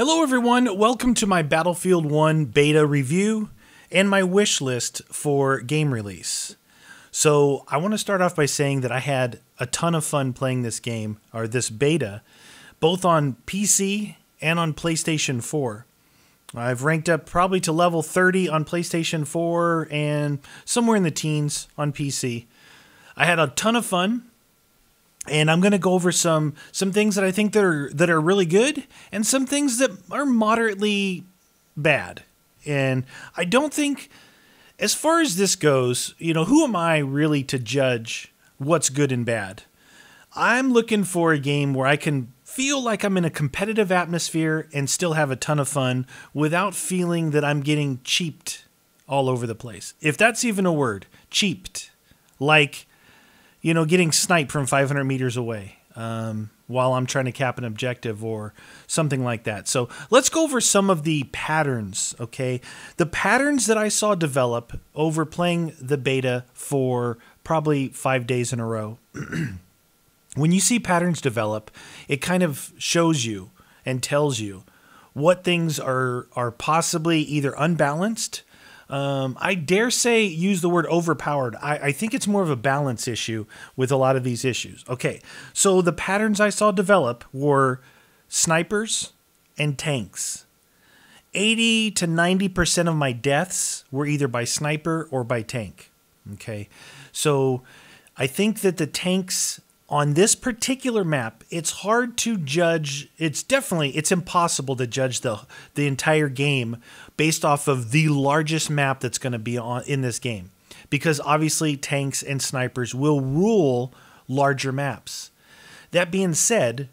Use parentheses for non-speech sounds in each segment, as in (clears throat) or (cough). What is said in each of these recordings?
Hello, everyone. Welcome to my Battlefield 1 beta review and my wish list for game release. So, I want to start off by saying that I had a ton of fun playing this game, or this beta, both on PC and on PlayStation 4. I've ranked up probably to level 30 on PlayStation 4 and somewhere in the teens on PC. I had a ton of fun and I'm going to go over some some things that I think that are that are really good and some things that are moderately bad. And I don't think as far as this goes, you know, who am I really to judge what's good and bad? I'm looking for a game where I can feel like I'm in a competitive atmosphere and still have a ton of fun without feeling that I'm getting cheaped all over the place. If that's even a word, cheaped. Like you know, getting sniped from 500 meters away um, while I'm trying to cap an objective or something like that. So let's go over some of the patterns, okay? The patterns that I saw develop over playing the beta for probably five days in a row. (clears throat) when you see patterns develop, it kind of shows you and tells you what things are are possibly either unbalanced um, I dare say use the word overpowered. I, I think it's more of a balance issue with a lot of these issues. Okay, so the patterns I saw develop were snipers and tanks. 80 to 90% of my deaths were either by sniper or by tank. Okay, so I think that the tanks on this particular map, it's hard to judge. It's definitely it's impossible to judge the the entire game based off of the largest map that's going to be on in this game, because obviously tanks and snipers will rule larger maps. That being said,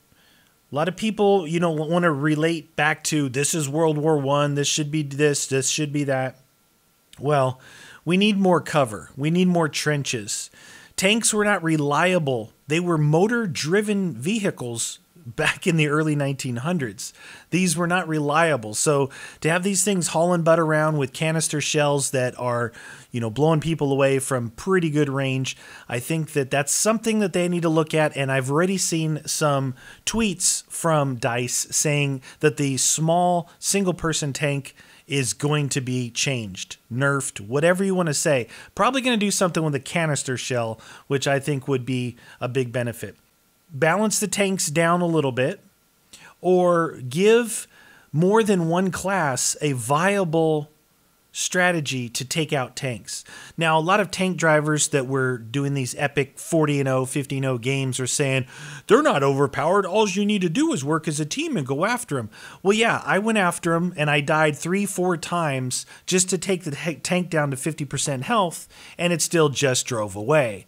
a lot of people, you know, want to relate back to this is World War One. This should be this. This should be that. Well, we need more cover. We need more trenches. Tanks were not reliable they were motor driven vehicles back in the early 1900s. These were not reliable. So to have these things hauling butt around with canister shells that are, you know, blowing people away from pretty good range, I think that that's something that they need to look at. And I've already seen some tweets from Dice saying that the small single person tank is going to be changed, nerfed, whatever you want to say. Probably going to do something with the canister shell, which I think would be a big benefit. Balance the tanks down a little bit, or give more than one class a viable strategy to take out tanks. Now, a lot of tank drivers that were doing these epic 40 and 0, 50 0 games are saying they're not overpowered. All you need to do is work as a team and go after them. Well, yeah, I went after them and I died three, four times just to take the tank down to 50% health, and it still just drove away.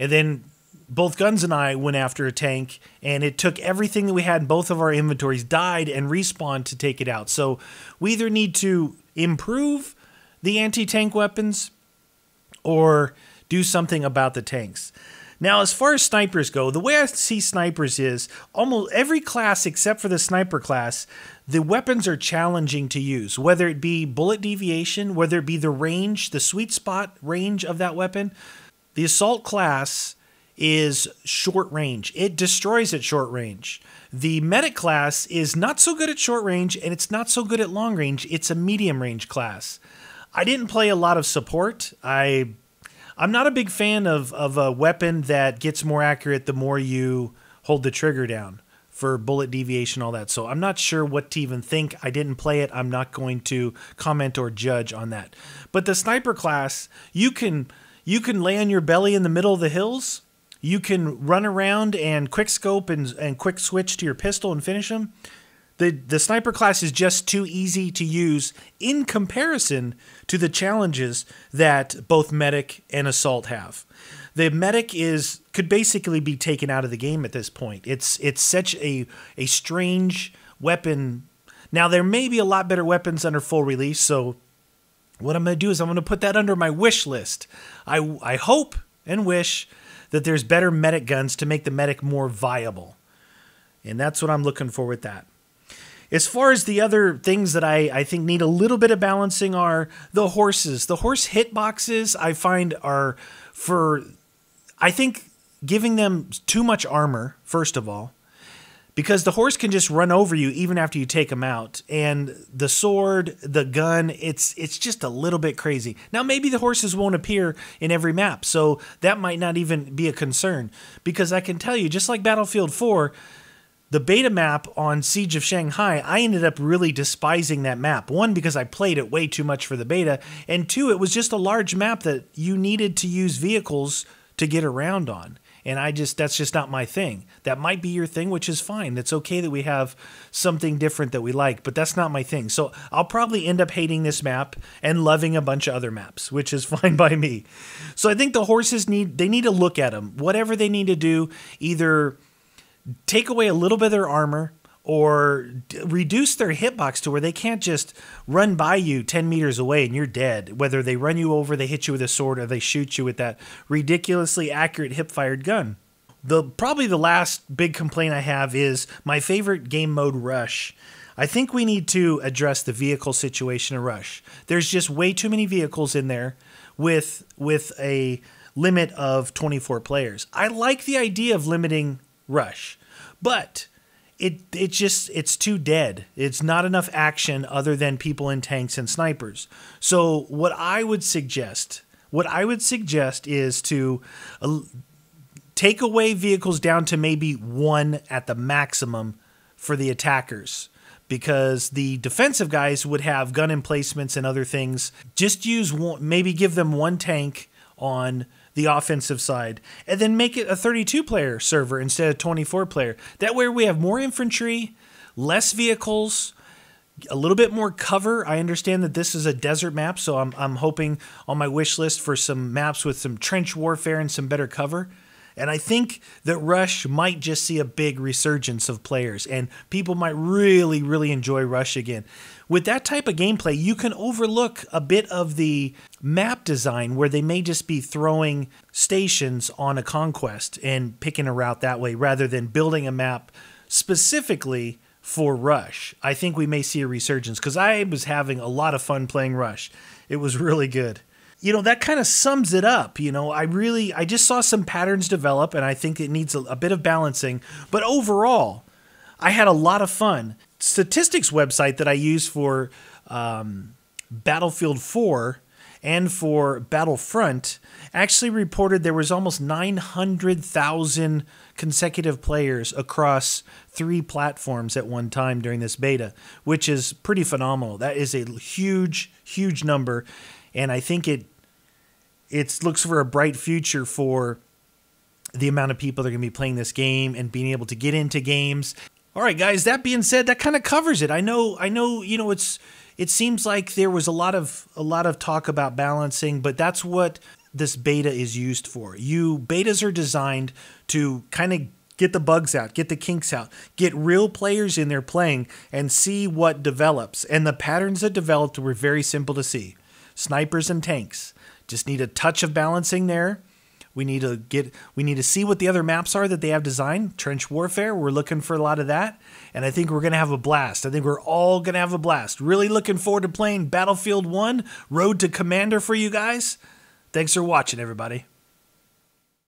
And then both guns and I went after a tank, and it took everything that we had in both of our inventories, died, and respawned to take it out. So we either need to improve the anti tank weapons or do something about the tanks. Now, as far as snipers go, the way I see snipers is almost every class except for the sniper class, the weapons are challenging to use, whether it be bullet deviation, whether it be the range, the sweet spot range of that weapon. The assault class is short range, it destroys at short range. The medic class is not so good at short range and it's not so good at long range, it's a medium range class. I didn't play a lot of support. I I'm not a big fan of of a weapon that gets more accurate the more you hold the trigger down for bullet deviation all that. So I'm not sure what to even think. I didn't play it. I'm not going to comment or judge on that. But the sniper class, you can you can lay on your belly in the middle of the hills. You can run around and quick scope and, and quick switch to your pistol and finish them. The, the sniper class is just too easy to use in comparison to the challenges that both medic and assault have. The medic is could basically be taken out of the game at this point. It's it's such a a strange weapon. Now there may be a lot better weapons under full release, so what I'm going to do is I'm going to put that under my wish list. I I hope and wish that there's better medic guns to make the medic more viable. And that's what I'm looking for with that. As far as the other things that I, I think need a little bit of balancing are the horses. The horse hitboxes I find are for, I think, giving them too much armor, first of all, because the horse can just run over you even after you take him out and the sword the gun it's it's just a little bit crazy now maybe the horses won't appear in every map so that might not even be a concern because i can tell you just like battlefield 4 the beta map on Siege of Shanghai, I ended up really despising that map. One, because I played it way too much for the beta, and two, it was just a large map that you needed to use vehicles to get around on and I just that's just not my thing. That might be your thing, which is fine. It's okay that we have something different that we like, but that's not my thing. So I'll probably end up hating this map and loving a bunch of other maps, which is (laughs) fine by me. So I think the horses need they need to look at them. Whatever they need to do, either take away a little bit of their armor, or d- reduce their hitbox to where they can't just run by you 10 meters away and you're dead. Whether they run you over, they hit you with a sword, or they shoot you with that ridiculously accurate hip fired gun. The probably the last big complaint I have is my favorite game mode Rush. I think we need to address the vehicle situation in Rush. There's just way too many vehicles in there with with a limit of 24 players. I like the idea of limiting Rush, but it it just it's too dead. It's not enough action other than people in tanks and snipers. So what I would suggest, what I would suggest is to uh, take away vehicles down to maybe one at the maximum for the attackers because the defensive guys would have gun emplacements and other things. Just use one, maybe give them one tank on the offensive side, and then make it a 32 player server instead of 24 player. That way we have more infantry, less vehicles, a little bit more cover. I understand that this is a desert map, so I'm, I'm hoping on my wish list for some maps with some trench warfare and some better cover. And I think that Rush might just see a big resurgence of players, and people might really, really enjoy Rush again. With that type of gameplay, you can overlook a bit of the map design where they may just be throwing stations on a conquest and picking a route that way rather than building a map specifically for Rush. I think we may see a resurgence because I was having a lot of fun playing Rush. It was really good you know that kind of sums it up you know? I really i just saw some patterns develop and i think it needs a, a, bit of balancing. But overall i had a lot of fun. Statistics website that i use for um, battlefield 4 and for battlefront actually reported there was almost 900000 consecutive players across three platforms at one time during this beta which is pretty phenomenal. That is a huge huge number and I think it it looks for a bright future for the amount of people that are going to be playing this game and being able to get into games. All right, guys. That being said, that kind of covers it. I know. I know. You know, it's. It seems like there was a lot of a lot of talk about balancing, but that's what this beta is used for. You betas are designed to kind of get the bugs out, get the kinks out, get real players in there playing, and see what develops. And the patterns that developed were very simple to see snipers and tanks. Just need a touch of balancing there. We need to get we need to see what the other maps are that they have designed. Trench warfare, we're looking for a lot of that, and I think we're going to have a blast. I think we're all going to have a blast. Really looking forward to playing Battlefield 1 Road to Commander for you guys. Thanks for watching everybody.